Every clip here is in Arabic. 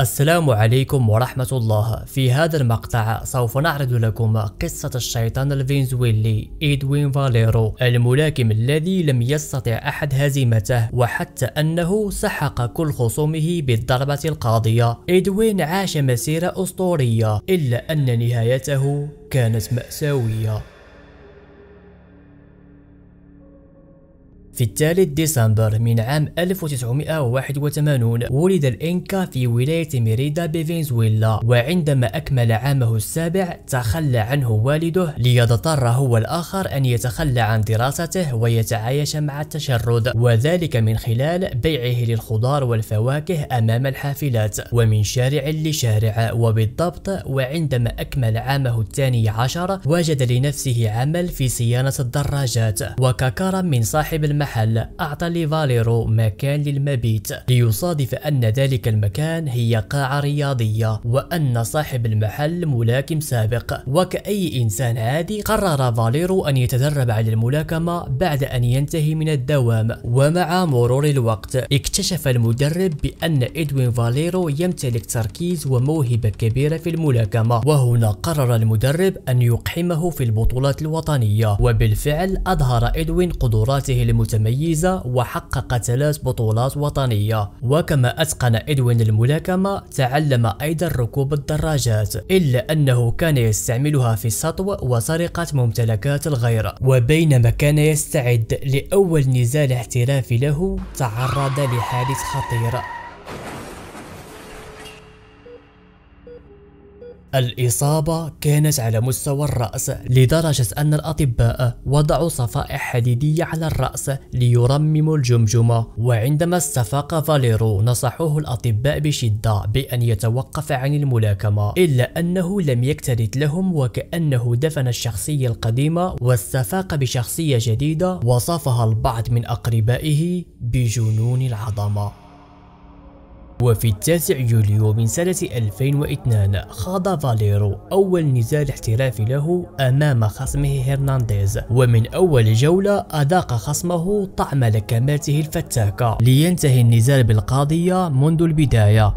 السلام عليكم ورحمة الله. في هذا المقطع سوف نعرض لكم قصة الشيطان الفنزويلي إدوين فاليرو الملاكم الذي لم يستطع أحد هزيمته وحتى أنه سحق كل خصومه بالضربة القاضية. إدوين عاش مسيرة أسطورية إلا أن نهايته كانت مأساوية. في الثالث ديسمبر من عام 1981 ولد الإنكا في ولاية ميريدا بفنزويلا وعندما أكمل عامه السابع تخلى عنه والده ليضطر هو الآخر أن يتخلى عن دراسته ويتعايش مع التشرد وذلك من خلال بيعه للخضار والفواكه أمام الحافلات ومن شارع لشارع وبالضبط وعندما أكمل عامه الثاني عشر وجد لنفسه عمل في صيانة الدراجات وككرم من صاحب المحل المحل أعطى لفاليرو مكان للمبيت. ليصادف أن ذلك المكان هي قاعة رياضية وأن صاحب المحل ملاكم سابق. وكأي إنسان عادي قرر فاليرو أن يتدرب على الملاكمة بعد أن ينتهي من الدوام. ومع مرور الوقت اكتشف المدرب بأن إدوين فاليرو يمتلك تركيز وموهبة كبيرة في الملاكمة. وهنا قرر المدرب أن يقحمه في البطولات الوطنية. وبالفعل أظهر إدوين قدراته المتميزة متميزة وحقق ثلاث بطولات وطنية. وكما أتقن إدوين الملاكمة تعلم أيضا ركوب الدراجات إلا أنه كان يستعملها في السطو وسرقة ممتلكات الغير. وبينما كان يستعد لأول نزال احترافي له تعرض لحادث خطير. الإصابة كانت على مستوى الرأس لدرجة أن الأطباء وضعوا صفائح حديدية على الرأس ليرمموا الجمجمة. وعندما استفاق فاليرو نصحوه الأطباء بشدة بأن يتوقف عن الملاكمة إلا أنه لم يكترث لهم وكأنه دفن الشخصية القديمة واستفاق بشخصية جديدة وصفها البعض من أقربائه بجنون العظمة. وفي التاسع يوليو من سنة 2002 خاض فاليرو أول نزال احترافي له أمام خصمه هرنانديز ومن أول جولة أذاق خصمه طعم لكماته الفتاكة. لينتهي النزال بالقاضية منذ البداية.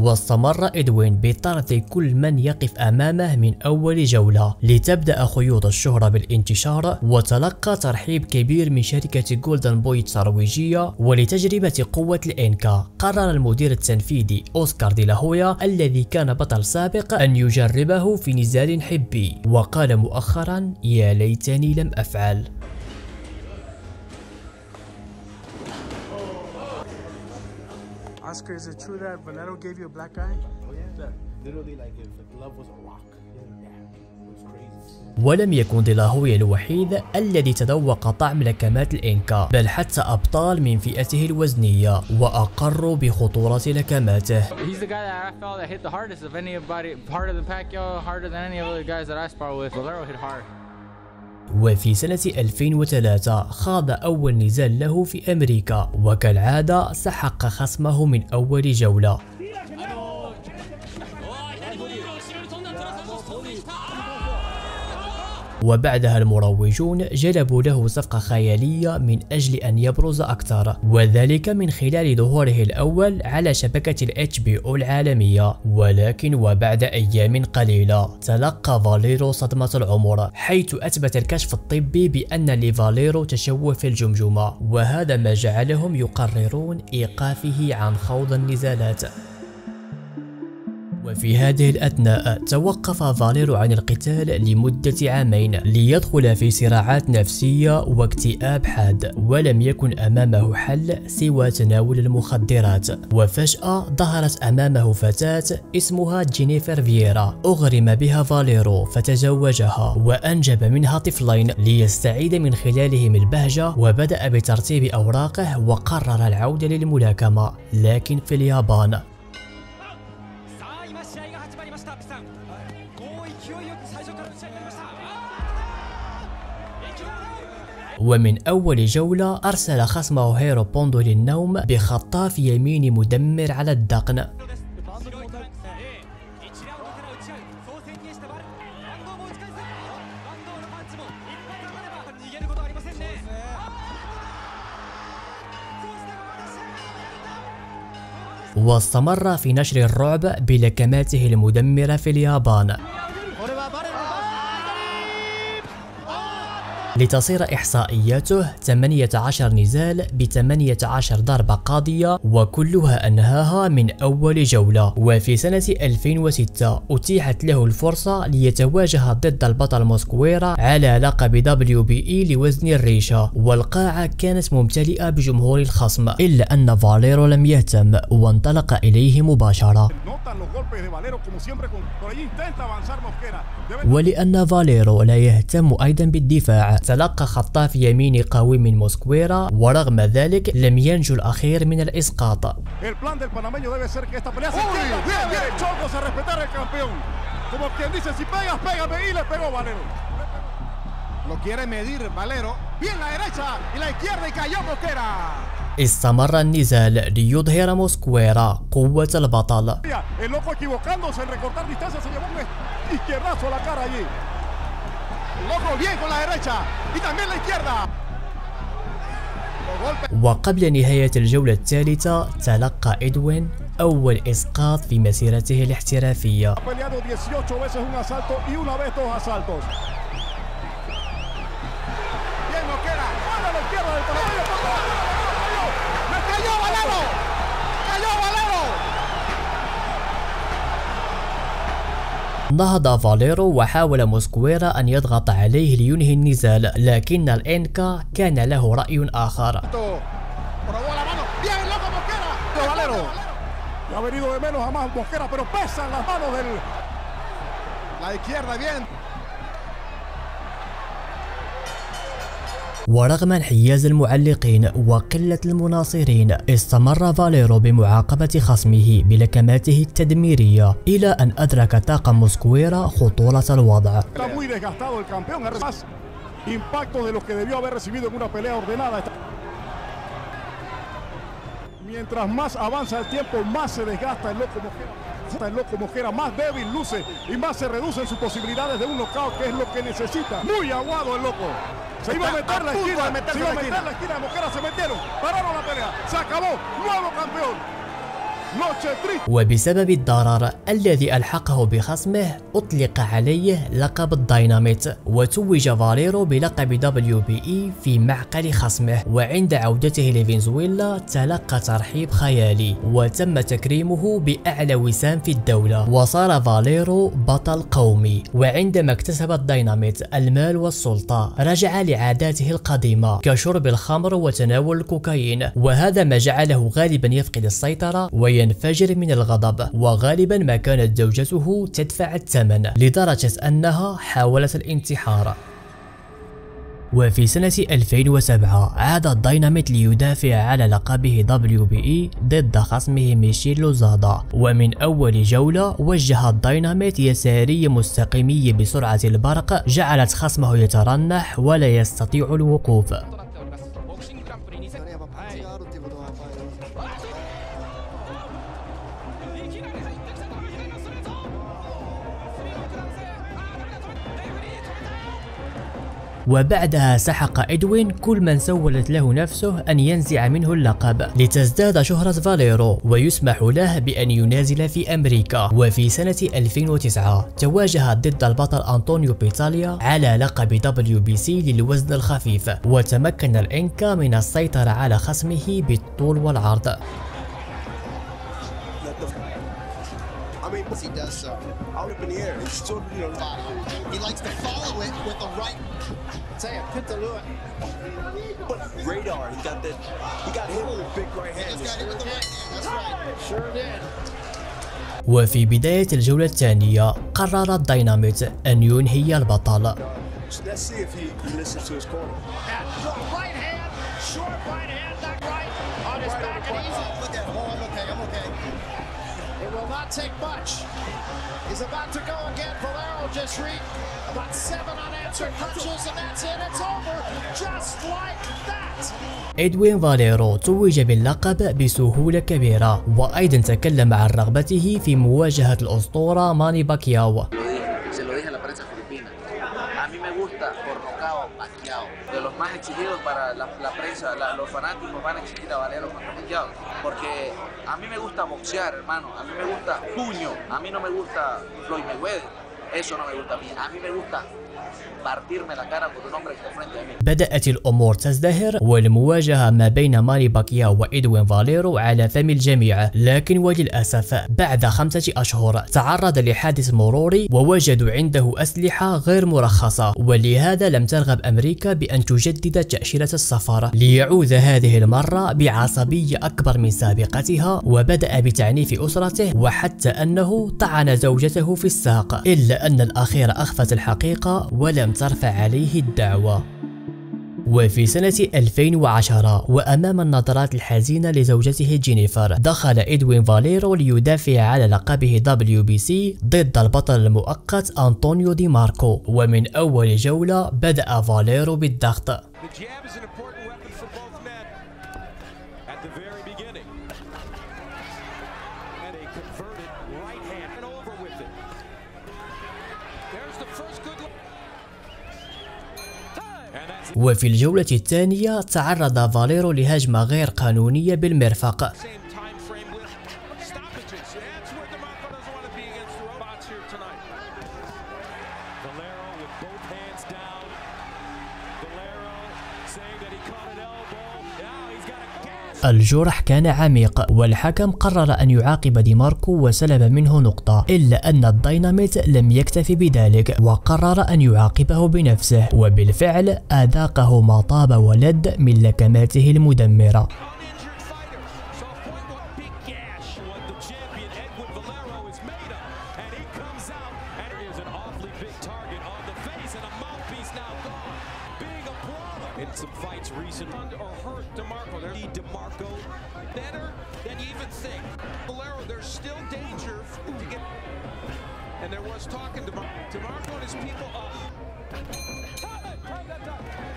واستمر إدوين بطرد كل من يقف أمامه من أول جولة لتبدأ خيوط الشهرة بالانتشار وتلقى ترحيب كبير من شركة جولدن بوي الترويجية ولتجربة قوة الإنكا. قرر المدير التنفيذي أوسكار دي لاهويا الذي كان بطل سابق أن يجربه في نزال حبي وقال مؤخرا يا ليتني لم أفعل. Oscar, is it true that Valero gave you a black eye? Oh yeah, literally like if love was a rock. ولم يكن ديلاهوي الوحيد الذي تذوق طعم لكمات الإنكا بل حتى أبطال من فئته الوزنية وأقروا بخطورة لكماته He's the guy that I felt that hit the hardest of anybody, harder than Pacquiao, harder than any other guys that I spar with. Valero hit hard. وفي سنة 2003 خاض أول نزال له في أمريكا وكالعادة سحق خصمه من أول جولة. وبعدها المروجون جلبوا له صفقة خيالية من أجل أن يبرز أكثر وذلك من خلال ظهوره الأول على شبكة HBO العالمية. ولكن وبعد أيام قليلة تلقى فاليرو صدمة العمر حيث أثبت الكشف الطبي بأن لفاليرو تشوه في الجمجمة وهذا ما جعلهم يقررون إيقافه عن خوض النزالات. وفي هذه الأثناء توقف فاليرو عن القتال لمدة عامين ليدخل في صراعات نفسية واكتئاب حاد ولم يكن أمامه حل سوى تناول المخدرات. وفجأة ظهرت أمامه فتاة اسمها جينيفر فييرا. أغرم بها فاليرو فتزوجها وأنجب منها طفلين ليستعيد من خلالهم البهجة وبدأ بترتيب أوراقه وقرر العودة للملاكمة. لكن في اليابان ومن أول جولة أرسل خصمه هيرو بوندو للنوم بخطاف يميني مدمر على الدقن. واستمر في نشر الرعب بلكماته المدمرة في اليابان. لتصير إحصائياته 18 نزال ب 18 ضربة قاضية وكلها أنهاها من أول جولة. وفي سنة 2006 أتيحت له الفرصة ليتواجه ضد البطل موسكويرا على لقب WBA لوزن الريشة. والقاعة كانت ممتلئة بجمهور الخصم إلا أن فاليرو لم يهتم وانطلق إليه مباشرة. ولأن فاليرو لا يهتم أيضا بالدفاع تلقى خطاف يميني قوي من موسكويرا ورغم ذلك لم ينجو الأخير من الإسقاط. استمر النزال ليظهر موسكويرا قوة البطل. وقبل نهاية الجولة الثالثة تلقى إدوين أول إسقاط في مسيرته الاحترافية. نهض فاليرو وحاول موسكويرا أن يضغط عليه لينهي النزال لكن الإنكا كان له رأي آخر. ورغم انحياز المعلقين وقلة المناصرين استمر فاليرو بمعاقبة خصمه بلكماته التدميرية إلى أن أدرك طاقم موسكويرا خطورة الوضع. El loco Mosquera más débil luce y más se reducen sus posibilidades de un knockout, que es lo que necesita. Muy aguado el loco. Se iba a meter la esquina, se iba a meter la esquina, Mosquera se metieron, pararon la pelea, se acabó, nuevo campeón. وبسبب الضرر الذي ألحقه بخصمه أطلق عليه لقب الدايناميت وتوج فاليرو بلقب WBA في معقل خصمه. وعند عودته لفنزويلا تلقى ترحيب خيالي وتم تكريمه بأعلى وسام في الدولة. وصار فاليرو بطل قومي. وعندما اكتسب الدايناميت المال والسلطة رجع لعاداته القديمة كشرب الخمر وتناول الكوكايين. وهذا ما جعله غالبا يفقد السيطرة وينفجر من الغضب وغالبا ما كانت زوجته تدفع الثمن لدرجة أنها حاولت الانتحار. وفي سنة 2007 عاد الدايناميت ليدافع على لقبه WBA ضد خصمه ميشيل لوزادا. ومن أول جولة وجه الدايناميت يساري مستقيمي بسرعة البرق جعلت خصمه يترنح ولا يستطيع الوقوف. وبعدها سحق إدوين كل من سولت له نفسه أن ينزع منه اللقب. لتزداد شهرة فاليرو ويسمح له بأن ينازل في أمريكا. وفي سنة 2009 تواجه ضد البطل أنطونيو بيتاليا على لقب WBC للوزن الخفيف وتمكن الإنكا من السيطرة على خصمه بالطول والعرض. He does so. Out up in the air. He's still, you know, He likes to follow it with the right. Say it, Pitalua. But radar, he got that. He got hit with a big right hand. He got hit with the right hand. That's right. Sure did. وفي بداية الجولة الثانية قرر الديناميت أن ينهي البطل. It will not take much. He's about to go again. Valero just read about seven unanswered punches, and that's it. It's over just like that. إدوين فاليرو توج باللقب بسهولة كبيرة وأيضا تكلم عن رغبته في مواجهة الأسطورة ماني باكياو. Por nocaut Pacquiao. De los más exigidos para la, prensa, los fanáticos van a exigir a Valero contra Pacquiao. Porque a mí me gusta boxear, hermano, a mí me gusta puño, a mí no me gusta Floyd Mayweather, eso no me gusta a mí, a mí me gusta بدأت الأمور تزدهر والمواجهة ما بين ماني باكياو وإدوين فاليرو على فم الجميع. لكن وللأسف بعد خمسة أشهر تعرض لحادث مروري ووجدوا عنده أسلحة غير مرخصة. ولهذا لم ترغب أمريكا بأن تجدد تأشيرة السفر. ليعود هذه المرة بعصبية أكبر من سابقتها وبدأ بتعنيف أسرته وحتى أنه طعن زوجته في الساق. إلا أن الأخيرة أخفت الحقيقة ولم ترفع عليه الدعوة. وفي سنة 2010 وأمام النظرات الحزينة لزوجته جينيفر دخل إدوين فاليرو ليدافع على لقبه WBC ضد البطل المؤقت أنطونيو دي ماركو. ومن أول جولة بدأ فاليرو بالضغط. وفي الجولة الثانية تعرض فاليرو لهجمة غير قانونية بالمرفق. الجرح كان عميق والحكم قرر أن يعاقب ديماركو وسلب منه نقطة إلا أن الديناميت لم يكتف بذلك وقرر أن يعاقبه بنفسه وبالفعل أذاقه ما طاب ولد من لكماته المدمرة.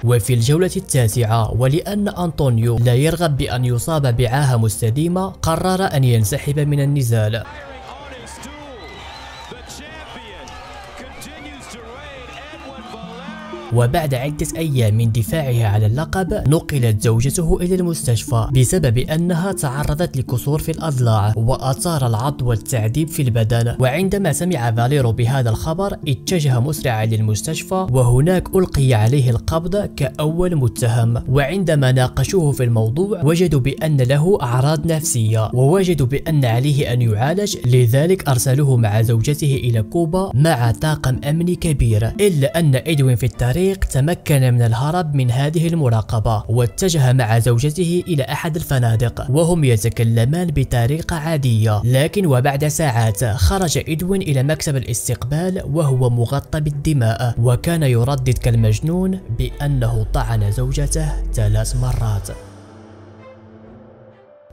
وفي الجولة التاسعة ولأن أنطونيو لا يرغب بأن يصاب بعاهة مستديمة قرر أن ينسحب من النزال. وبعد عدة أيام من دفاعها على اللقب نقلت زوجته إلى المستشفى بسبب أنها تعرضت لكسور في الأضلاع وأثار العض والتعذيب في البدن. وعندما سمع فاليرو بهذا الخبر اتجه مسرعا للمستشفى وهناك ألقي عليه القبض كأول متهم. وعندما ناقشوه في الموضوع وجدوا بأن له أعراض نفسية ووجدوا بأن عليه أن يعالج. لذلك أرسلوه مع زوجته إلى كوبا مع طاقم أمني كبير إلا أن إدوين في الطريق تمكن من الهرب من هذه المراقبة واتجه مع زوجته إلى أحد الفنادق وهم يتكلمان بطريقة عادية. لكن وبعد ساعات خرج إدوين إلى مكتب الاستقبال وهو مغطى بالدماء وكان يردد كالمجنون بأنه طعن زوجته ثلاث مرات.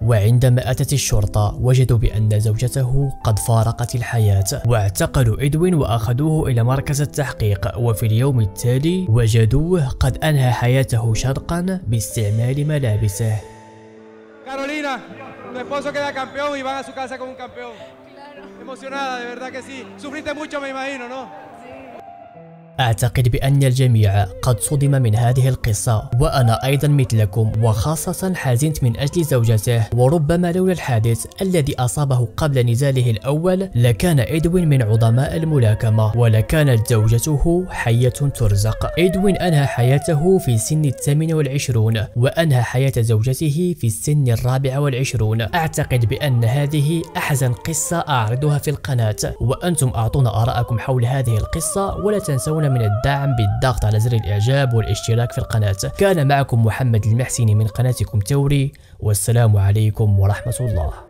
وعندما أتت الشرطة وجدوا بأن زوجته قد فارقت الحياة واعتقلوا إدوين وأخذوه إلى مركز التحقيق وفي اليوم التالي وجدوه قد أنهى حياته شرقا باستعمال ملابسه Carolina, tu esposo queda campeón y van a su casa con un campeón. Emocionada, de verdad que sí. Sufriste mucho, me imagino, ¿no? أعتقد بأن الجميع قد صدم من هذه القصة وأنا أيضا مثلكم وخاصة حزنت من أجل زوجته وربما لولا الحادث الذي أصابه قبل نزاله الأول لكان إدوين من عظماء الملاكمة ولكانت زوجته حية ترزق. إدوين أنهى حياته في سن الثامن والعشرون وأنهى حياة زوجته في السن الرابع والعشرون. أعتقد بأن هذه أحزن قصة أعرضها في القناة. وأنتم أعطونا آراءكم حول هذه القصة ولا تنسونا من الدعم بالضغط على زر الإعجاب والاشتراك في القناة. كان معكم محمد المحسني من قناتكم توري والسلام عليكم ورحمة الله.